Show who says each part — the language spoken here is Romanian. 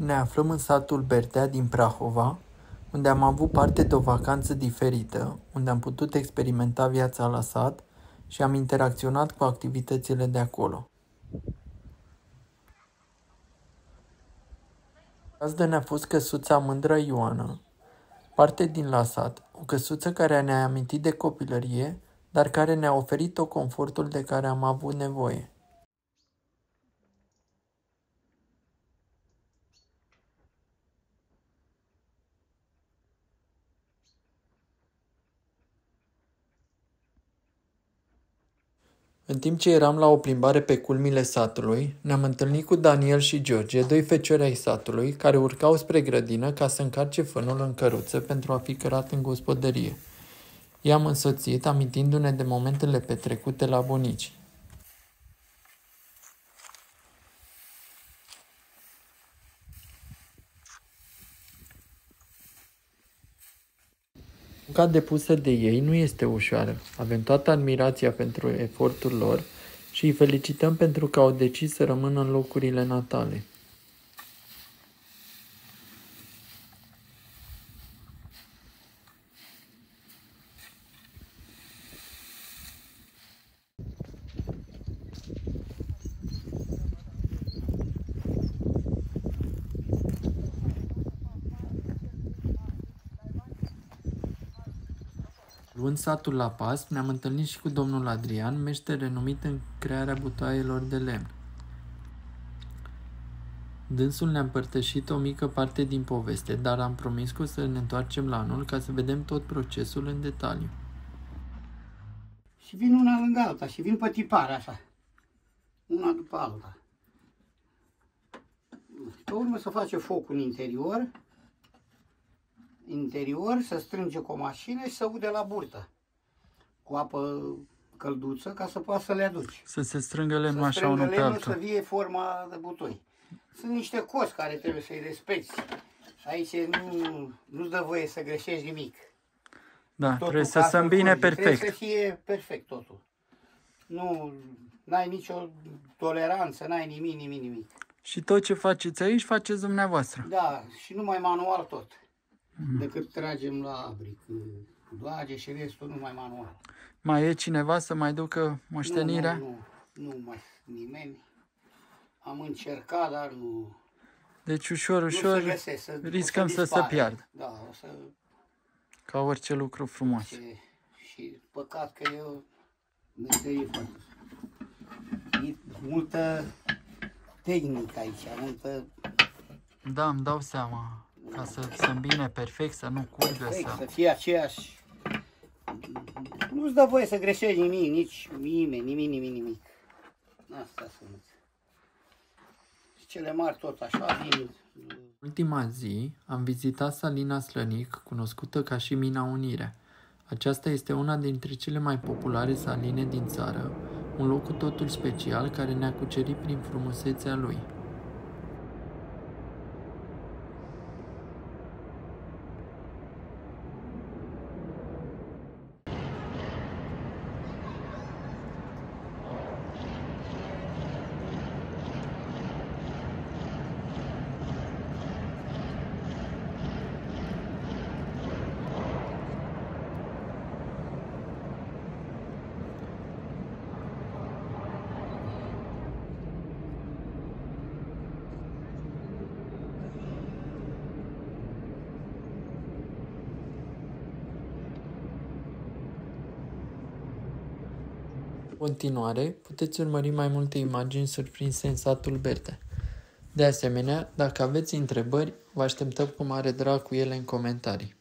Speaker 1: Ne aflăm în satul Bertea din Prahova, unde am avut parte de o vacanță diferită, unde am putut experimenta viața la sat și am interacționat cu activitățile de acolo. Gazdă ne-a fost căsuța Mândra Ioana, parte din Lasat, o căsuță care ne-a amintit de copilărie, dar care ne-a oferit o confortul de care am avut nevoie. În timp ce eram la o plimbare pe culmile satului, ne-am întâlnit cu Daniel și George, doi feciori ai satului, care urcau spre grădină ca să încarce fânul în căruță pentru a fi cărat în gospodărie. I-am însoțit, amintindu-ne de momentele petrecute la bunici. Munca depusă de ei nu este ușoară. Avem toată admirația pentru efortul lor și îi felicităm pentru că au decis să rămână în locurile natale. Luând satul la pas, ne-am întâlnit și cu domnul Adrian, meșter renumit în crearea butoaielor de lemn. Dânsul ne-a împărtășit o mică parte din poveste, dar am promis că o să ne întoarcem la anul ca să vedem tot procesul în detaliu.
Speaker 2: Și vin una lângă alta și vin pe tipare așa. Una după alta. Pe urmă să face foc în interior interior, să strânge cu o mașină și să ude la burtă cu apă călduță ca să poată să le aduci.
Speaker 1: Să se strângă lemnul așa unul pe altul.
Speaker 2: să vie forma de butoi. Sunt niște cozi care trebuie să-i respecti. Și aici nu, nu-ți dă voie să greșești nimic.
Speaker 1: Da, totul trebuie să se îmbine perfect.
Speaker 2: Trebuie să fie perfect totul. Nu, n-ai nicio toleranță, n-ai nimic, nimic, nimic.
Speaker 1: Și tot ce faceți aici, faceți dumneavoastră.
Speaker 2: Da, și numai manual tot decât tragem la abric. Doage și restul numai manual.
Speaker 1: Mai e cineva să mai ducă moștenirea?
Speaker 2: Nu, nu, nu, nu mai nimeni. Am încercat, dar nu...
Speaker 1: Deci ușor, ușor
Speaker 2: nu se găsesc, să,
Speaker 1: riscăm să, să se piardă.
Speaker 2: Da, o să...
Speaker 1: Ca orice lucru frumos.
Speaker 2: Ce, și păcat că eu meserie foarte... E multă tehnică aici, multă...
Speaker 1: Da, îmi dau seama. Ca să se îmbine perfect, să nu curgă,
Speaker 2: perfect,
Speaker 1: să...
Speaker 2: să fie aceeași. Nu-ți dă voie să greșești nimic, nici nimeni, nimic, nimic, nimic. Asta sunt. Și cele mari tot așa vin.
Speaker 1: Ultima zi am vizitat Salina Slănic, cunoscută ca și Mina Unirea. Aceasta este una dintre cele mai populare saline din țară, un loc cu totul special care ne-a cucerit prin frumusețea lui. Continuare, puteți urmări mai multe imagini surprinse în satul Berte. De asemenea, dacă aveți întrebări, vă așteptăm cu mare drag cu ele în comentarii.